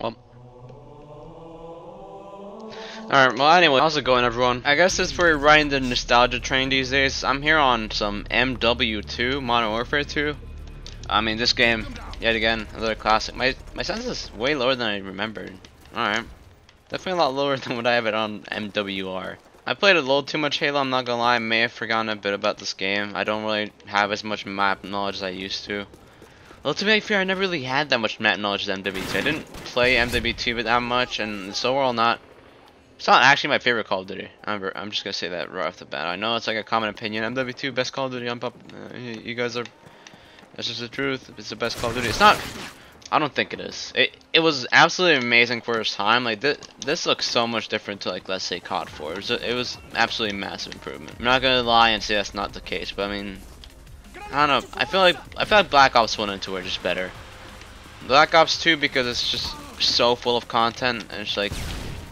Well. Alright, well anyway, how's it going everyone? I guess it's for riding the nostalgia train these days. I'm here on some MW2, Modern Warfare 2. I mean, this game, yet again, another classic. My my sense is way lower than I remembered. Alright. Definitely a lot lower than what I have it on MWR. I played a little too much Halo, I'm not gonna lie. I may have forgotten a bit about this game. I don't really have as much map knowledge as I used to. Well, to be fair, I never really had that much map knowledge as MW2. I didn't play MW2 that much, and so overall not it's not actually my favorite Call of Duty. I'm, I'm just gonna say that right off the bat. I know it's like a common opinion. MW2 best Call of Duty. I'm up. Uh, you guys are. That's just the truth. It's the best Call of Duty. It's not. I don't think it is. It it was absolutely amazing for its time. Like this this looks so much different to like let's say COD 4. It was, it was absolutely massive improvement. I'm not gonna lie and say that's not the case, but I mean, I don't know. I feel like I feel like Black Ops 1 and 2 are just better. Black Ops 2 because it's just so full of content and it's like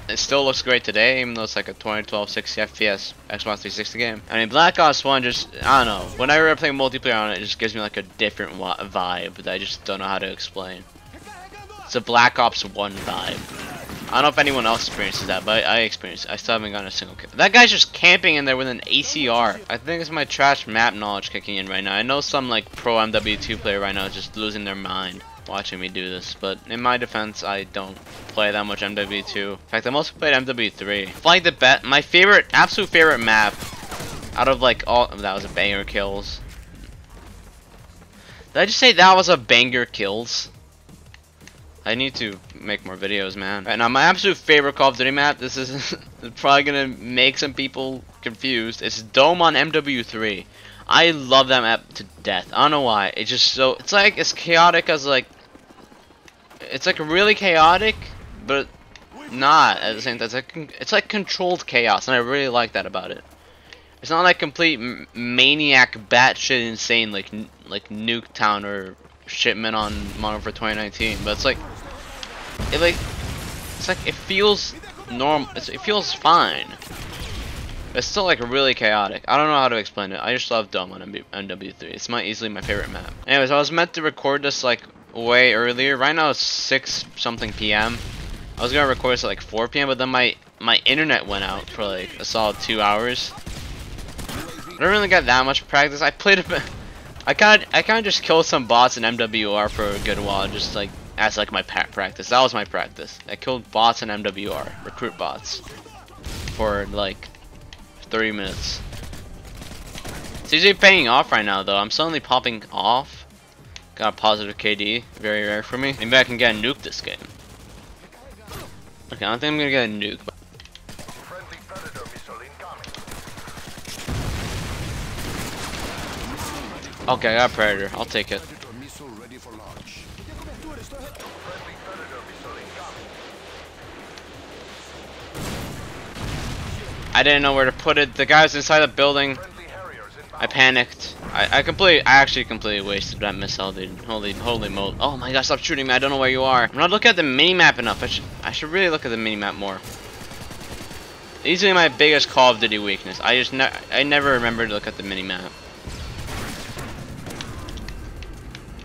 it still looks great today, even though it's like a 2012 60 FPS Xbox 360 game. I mean, Black Ops 1 just, I don't know. Whenever I play multiplayer on it, it just gives me like a different vibe that I just don't know how to explain. It's a Black Ops 1 vibe. I don't know if anyone else experiences that, but I, experienced. I still haven't gotten a single kill. That guy's just camping in there with an ACR. I think it's my trash map knowledge kicking in right now. I know some like pro MW2 player right now is just losing their mind watching me do this, but in my defense, I don't play that much MW2. In fact, I mostly played MW3. Flying the bet, my favorite, absolute favorite map out of like all, that was a banger kills. Did I just say that was a banger kills? I need to make more videos, man. Right now, my absolute favorite Call of Duty map, this is probably gonna make some people confused. It's Dome on MW3. I love that map to death. I don't know why. It's just so, it's like as chaotic as like it's like really chaotic, but not at the same time. It's like it's like controlled chaos, and I really like that about it. It's not like complete maniac, batshit insane like like Nuketown or Shipment on Modern for 2019, but it's like it like it's like it feels normal. it feels fine. It's still like really chaotic. I don't know how to explain it. I just love Dome on MW3. It's my easily my favorite map. Anyways, I was meant to record this like way earlier. Right now it's 6 something p.m. I was gonna record this at like 4 p.m. but then my my internet went out for like a solid two hours. I don't really get that much practice. I played a bit. I kind I kind of just killed some bots in MWR for a good while, just like as like my practice. That was my practice. I killed bots in MWR, recruit bots, for like 30 minutes. It's usually paying off right now though. I'm suddenly popping off Got a positive KD, very rare for me. Maybe I can get a nuke this game. Okay, I don't think I'm gonna get a nuke. Okay, I got Predator. I'll take it. I didn't know where to put it. The guy was inside the building. I panicked. I, I completely, I actually completely wasted that missile, dude. Holy, holy moly. Oh my gosh, stop shooting me. I don't know where you are. I'm not looking at the mini-map enough. I should, I should really look at the mini-map more. Easily my biggest Call of Duty weakness. I just, ne I never remember to look at the mini-map.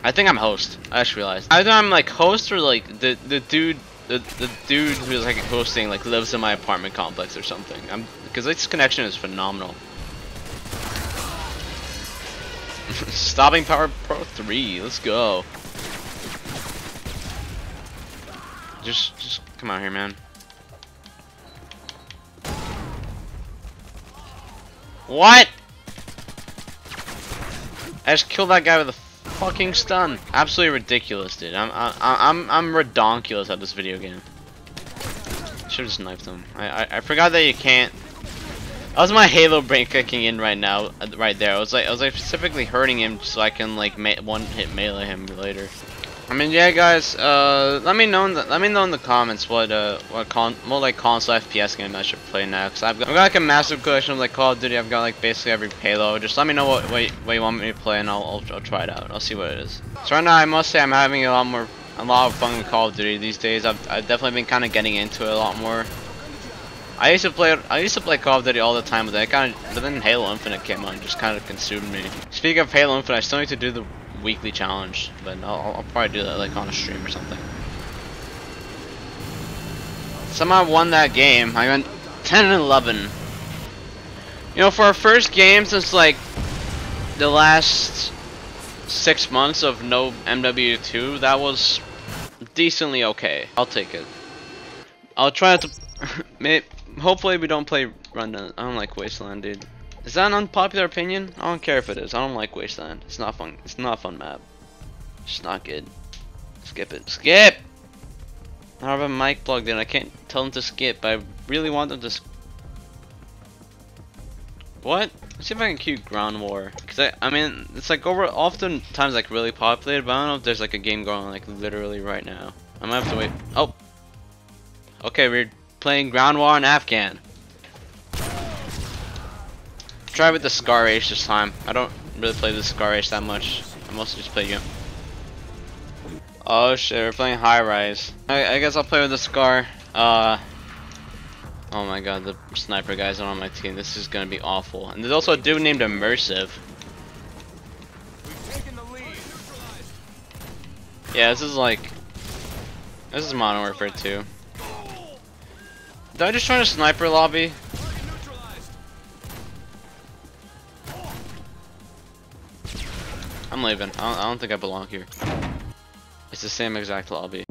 I think I'm host. I just realized. Either I'm like host or like the the dude the the dude who's like hosting like lives in my apartment complex or something. I'm because this connection is phenomenal. Stopping power pro 3, let's go. Just, just come out here, man. What? I just killed that guy with a fucking stun. Absolutely ridiculous, dude. I'm, I'm, I'm, I'm redonkulous at this video game. Should have just knifed him. I, I, I forgot that you can't was my Halo brain kicking in right now, right there. I was like, I was like specifically hurting him so I can like one hit melee him later. I mean, yeah, guys. Uh, let me know in the let me know in the comments what uh what con more like console FPS game I should play next. I've got, I've got like a massive collection of like Call of Duty. I've got like basically every Halo. Just let me know what what, what you want me to play, and I'll, I'll I'll try it out. I'll see what it is. So right now, I must say I'm having a lot more a lot of fun with Call of Duty these days. I've I've definitely been kind of getting into it a lot more. I used to play I used to play Call of Duty all the time, but then kind of but then Halo Infinite came on, and just kind of consumed me. Speaking of Halo Infinite, I still need to do the weekly challenge, but I'll, I'll probably do that like on a stream or something. somehow won that game. I went 10 and 11. You know, for our first game since like the last six months of no MW2, that was decently okay. I'll take it. I'll try to. Hopefully we don't play Rundown. I don't like Wasteland, dude. Is that an unpopular opinion? I don't care if it is. I don't like Wasteland. It's not fun. It's not a fun map. It's not good. Skip it. Skip! I have a mic plugged in. I can't tell them to skip. But I really want them to. What? Let's see if I can queue Ground War. Cause I, I mean, it's like over oftentimes like really populated, but I don't know if there's like a game going on like literally right now. I might have to wait. Oh. Okay, we're playing Ground War on Afghan. Try with the SCAR-H this time. I don't really play the SCAR-H that much. I mostly just play you. Oh shit, we're playing High Rise. I, I guess I'll play with the Scar. Uh. Oh my god, the sniper guys are on my team. This is gonna be awful. And there's also a dude named Immersive. Yeah, this is like. This is Modern Warfare 2. Did I just join a sniper lobby? I'm leaving. I don't, I don't think I belong here. It's the same exact lobby.